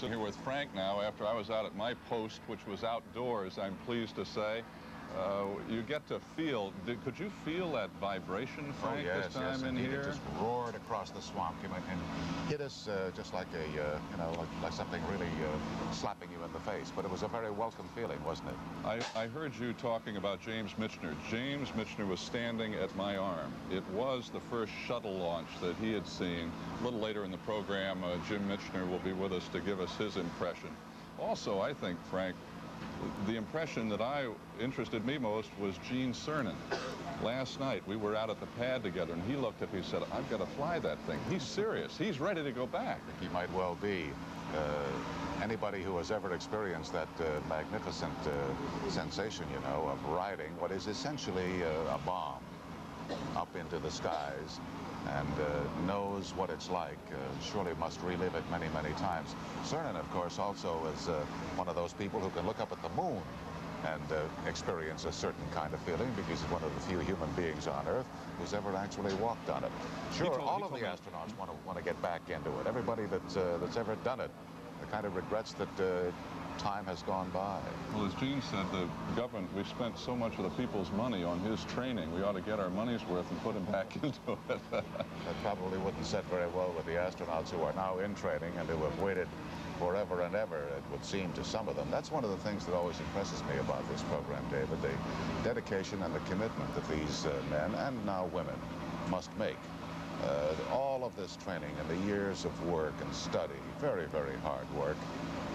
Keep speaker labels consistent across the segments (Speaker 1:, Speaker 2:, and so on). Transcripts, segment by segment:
Speaker 1: Here with Frank now after I was out at my post, which was outdoors, I'm pleased to say. Uh, you get to feel, did, could you feel that vibration, Frank,
Speaker 2: oh, yes,
Speaker 1: this time
Speaker 2: yes,
Speaker 1: in here?
Speaker 2: It just roared across the swamp and hit us uh, just like a, uh, you know, like, like something really uh, slapping you in the face. But it was a very welcome feeling, wasn't it?
Speaker 1: I, I heard you talking about James Michener. James Michener was standing at my arm. It was the first shuttle launch that he had seen. A little later in the program, uh, Jim Michener will be with us to give us his impression. Also, I think, Frank, the impression that I interested me most was Gene Cernan. Last night we were out at the pad together and he looked me and said, I've got to fly that thing. He's serious. He's ready to go back.
Speaker 2: He might well be. Uh, anybody who has ever experienced that uh, magnificent uh, sensation, you know, of riding what is essentially uh, a bomb up into the skies and uh, knows what it's like, uh, surely must relive it many, many times. Cernan, of course, also is uh, one of those people who can look up at the moon and uh, experience a certain kind of feeling because he's one of the few human beings on Earth who's ever actually walked on it. Sure, all of the astronauts want to want to get back into it. Everybody that's uh, that's ever done it kind of regrets that uh, time has gone by.
Speaker 1: Well, as Gene said, the government, we spent so much of the people's money on his training. We ought to get our money's worth and put him back into it.
Speaker 2: that probably wouldn't set very well with the astronauts who are now in training and who have waited forever and ever, it would seem to some of them. That's one of the things that always impresses me about this program, David, the dedication and the commitment that these uh, men and now women must make. Uh, all of this training and the years of work and study, very, very hard work,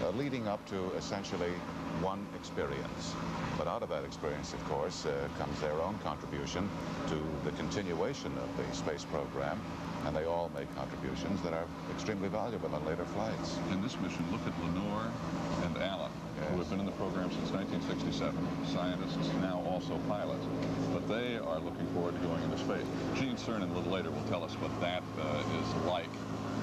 Speaker 2: uh, leading up to essentially one experience. But out of that experience, of course, uh, comes their own contribution to the continuation of the space program, and they all make contributions that are extremely valuable on later flights.
Speaker 1: In this mission, look at Lenoir and Allen, yes. who have been in the program since 1967, scientists, now also pilots. But they are looking forward to going into space. Gene Cernan, a little later, will tell us what that uh, is like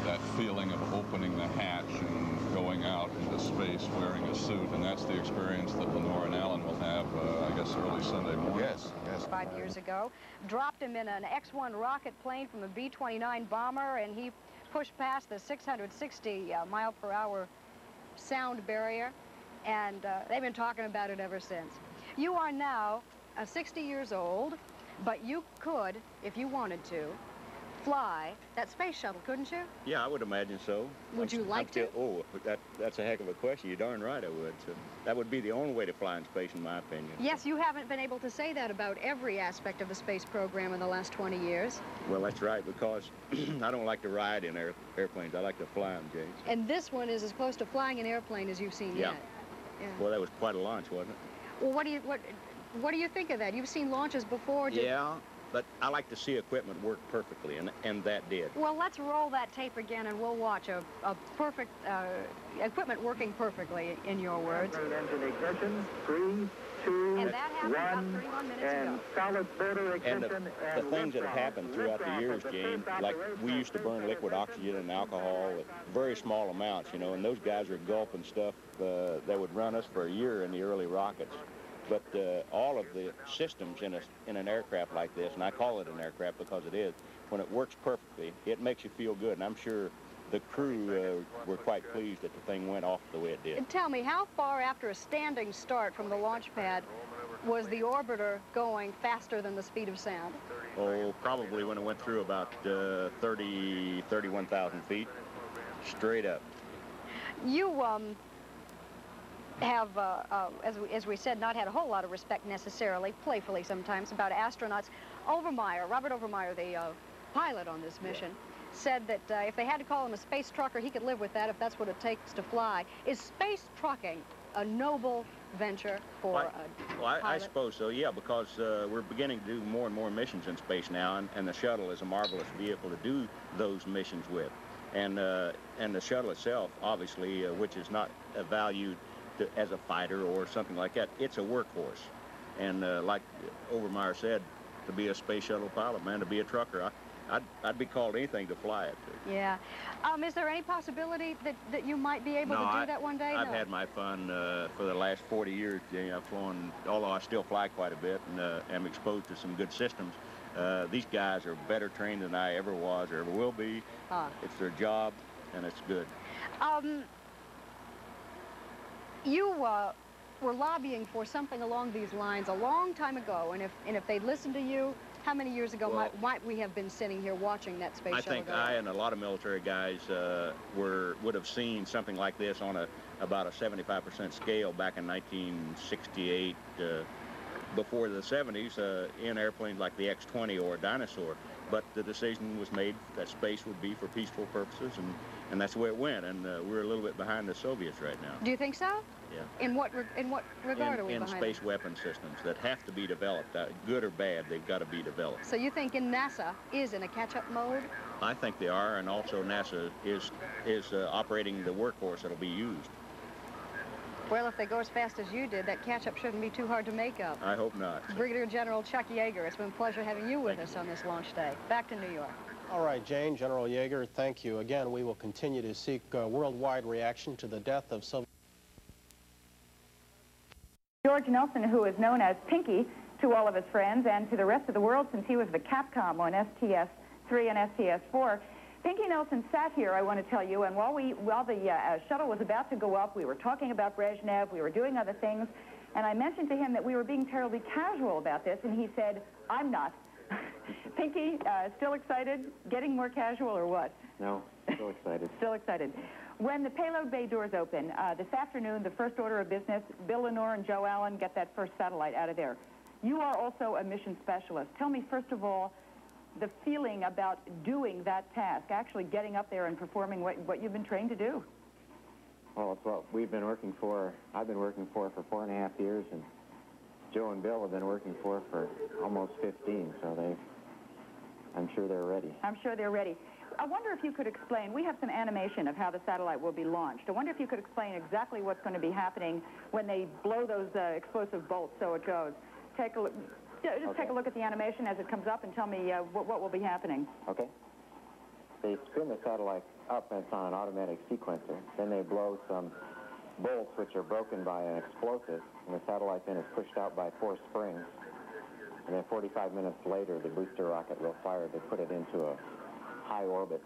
Speaker 1: that feeling of opening the hatch and going out into space wearing a suit, and that's the experience that Lenoir and Allen will have, uh, I guess, early Sunday morning.
Speaker 2: Yes,
Speaker 3: Five years ago, dropped him in an X-1 rocket plane from a B-29 bomber, and he pushed past the 660 uh, mile per hour sound barrier, and uh, they've been talking about it ever since. You are now uh, 60 years old, but you could, if you wanted to, fly that space shuttle, couldn't you?
Speaker 4: Yeah, I would imagine so.
Speaker 3: Would
Speaker 4: I'm,
Speaker 3: you like
Speaker 4: still,
Speaker 3: to?
Speaker 4: Oh, that, that's a heck of a question. You're darn right I would. So that would be the only way to fly in space, in my opinion.
Speaker 3: Yes, you haven't been able to say that about every aspect of the space program in the last 20 years.
Speaker 4: Well, that's right, because I don't like to ride in air, airplanes. I like to fly them, James.
Speaker 3: And this one is as close to flying an airplane as you've seen
Speaker 4: yeah.
Speaker 3: yet.
Speaker 4: Yeah. Well, that was quite a launch, wasn't it?
Speaker 3: Well, what do you what what do you think of that? You've seen launches before. Did,
Speaker 4: yeah, but I like to see equipment work perfectly, and, and that did.
Speaker 3: Well, let's roll that tape again, and we'll watch a, a perfect uh, equipment working perfectly, in your words.
Speaker 5: Engine ignition, three, two,
Speaker 3: and that happened
Speaker 5: one,
Speaker 3: about 31 minutes
Speaker 5: and
Speaker 3: ago.
Speaker 5: solid motor ignition.
Speaker 4: And the, and the things that have happened throughout the years, James, like we used to burn liquid oxygen and alcohol at very small amounts, you know, and those guys are gulping stuff uh, that would run us for a year in the early rockets. But uh, all of the systems in, a, in an aircraft like this, and I call it an aircraft because it is, when it works perfectly, it makes you feel good. And I'm sure the crew uh, were quite pleased that the thing went off the way it did.
Speaker 3: And tell me, how far after a standing start from the launch pad was the orbiter going faster than the speed of sound?
Speaker 4: Oh, probably when it went through about uh, 30, 31,000 feet, straight up.
Speaker 3: You, um, have, uh, uh, as, we, as we said, not had a whole lot of respect necessarily, playfully sometimes, about astronauts. Overmyer, Robert Overmyer, the uh, pilot on this mission, yeah. said that uh, if they had to call him a space trucker, he could live with that if that's what it takes to fly. Is space trucking a noble venture for
Speaker 4: well,
Speaker 3: a
Speaker 4: well, I, I, suppose so, yeah, because uh, we're beginning to do more and more missions in space now, and, and the shuttle is a marvelous vehicle to do those missions with. And, uh, and the shuttle itself, obviously, uh, which is not valued to, as a fighter or something like that. It's a workhorse. And uh, like Overmyer said, to be a space shuttle pilot, man, to be a trucker, I, I'd, I'd be called anything to fly it.
Speaker 3: Yeah. Um, is there any possibility that, that you might be able
Speaker 4: no,
Speaker 3: to do
Speaker 4: I,
Speaker 3: that one day?
Speaker 4: I've
Speaker 3: no.
Speaker 4: had my fun uh, for the last 40 years, Jay. I've flown, although I still fly quite a bit and uh, am exposed to some good systems. Uh, these guys are better trained than I ever was or ever will be.
Speaker 3: Huh.
Speaker 4: It's their job, and it's good.
Speaker 3: Um, You uh, were lobbying for something along these lines a long time ago, and if and if they'd listened to you, how many years ago
Speaker 4: Well-
Speaker 3: might, might we have been sitting here watching that space
Speaker 4: I
Speaker 3: shuttle
Speaker 4: think
Speaker 3: go
Speaker 4: I and a lot of military guys uh, were would have seen something like this on a about a 75% scale back in 1968, uh, before the 70s, uh, in airplanes like the X-20 or Dyna-Soar. But the decision was made that space would be for peaceful purposes, and, and that's the way it went. And uh, we're a little bit behind the Soviets right now.
Speaker 3: Do you think so?
Speaker 4: Yeah.
Speaker 3: In what re- in what regard are we
Speaker 4: in, in
Speaker 3: behind?
Speaker 4: space weapon systems that have to be developed, uh, good or bad, they've got to be developed.
Speaker 3: So you think in NASA is in a catch-up mode?
Speaker 4: I think they are, and also NASA is is uh, operating the workforce that'll be used.
Speaker 3: Well, if they go as fast as you did, that catch-up shouldn't be too hard to make up.
Speaker 4: I hope not.
Speaker 3: Brigadier General Chuck Yeager, it's been a pleasure having you with us on this launch day. Back to New York.
Speaker 6: All right, Jane, General Yeager, thank you. Again, we will continue to seek uh, worldwide reaction to the death of Sylvia.
Speaker 7: George Nelson, who is known as Pinky to all of his friends and to the rest of the world since he was the Capcom on STS-3 and STS-4. Pinky Nelson sat here, I want to tell you, and while, we, while the uh, uh, shuttle was about to go up, we were talking about Brezhnev, we were doing other things, and I mentioned to him that we were being terribly casual about this, and he said, I'm not. Pinky, uh, still excited? Getting more casual or what?
Speaker 8: No, still excited.
Speaker 7: Still excited. When the payload bay doors open uh, this afternoon, the first order of business, Bill Lenoir and Joe Allen get that first satellite out of there. You are also a mission specialist. Tell me, first of all, the feeling about doing that task, actually getting up there and performing what, what you've been trained to do.
Speaker 8: Well, it's what we've been working for, I've been working for for four and a half years, and Joe and Bill have been working for for almost 15, so they, I'm sure they're ready.
Speaker 7: I'm sure they're ready. I wonder if you could explain, we have some animation of how the satellite will be launched. I wonder if you could explain exactly what's going to be happening when they blow those uh, explosive bolts so it goes. Take a look, just take a look at the animation as it comes up and tell me uh, what, what will be happening.
Speaker 8: Okay? They spin the satellite up, and it's on an automatic sequencer. Then they blow some bolts, which are broken by an explosive, and the satellite then is pushed out by four springs. And then 45 minutes later, the booster rocket will fire to put it into a high orbit.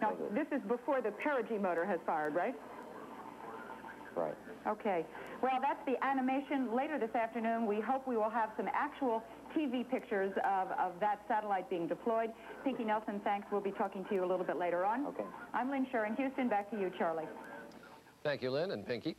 Speaker 7: Now,
Speaker 8: Okay.
Speaker 7: this is before the perigee motor has fired, right?
Speaker 8: Right.
Speaker 7: Okay. Well, that's the animation. Later this afternoon, we hope we will have some actual TV pictures of, of that satellite being deployed. Pinky Nelson, thanks. We'll be talking to you a little bit later on.
Speaker 8: Okay.
Speaker 7: I'm Lynn Sherr in Houston. Back to you, Charlie.
Speaker 9: Thank you, Lynn and Pinky.